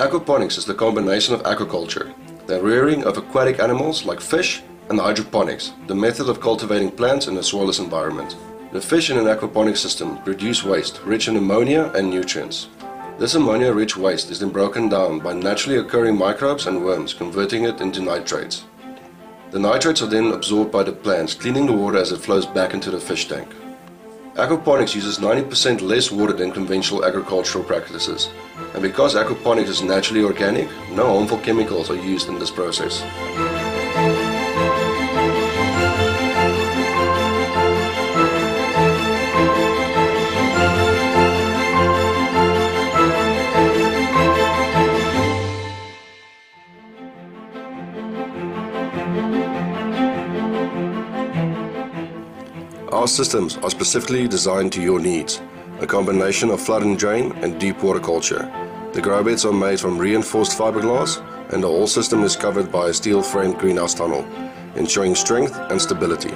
Aquaponics is the combination of aquaculture, the rearing of aquatic animals like fish, and hydroponics, the method of cultivating plants in a soilless environment. The fish in an aquaponics system produce waste rich in ammonia and nutrients. This ammonia-rich waste is then broken down by naturally occurring microbes and worms, converting it into nitrates. The nitrates are then absorbed by the plants, cleaning the water as it flows back into the fish tank. Aquaponics uses 90% less water than conventional agricultural practices. And because aquaponics is naturally organic, no harmful chemicals are used in this process. Our systems are specifically designed to your needs, a combination of flood and drain and deep water culture. The grow beds are made from reinforced fiberglass and the whole system is covered by a steel framed greenhouse tunnel, ensuring strength and stability.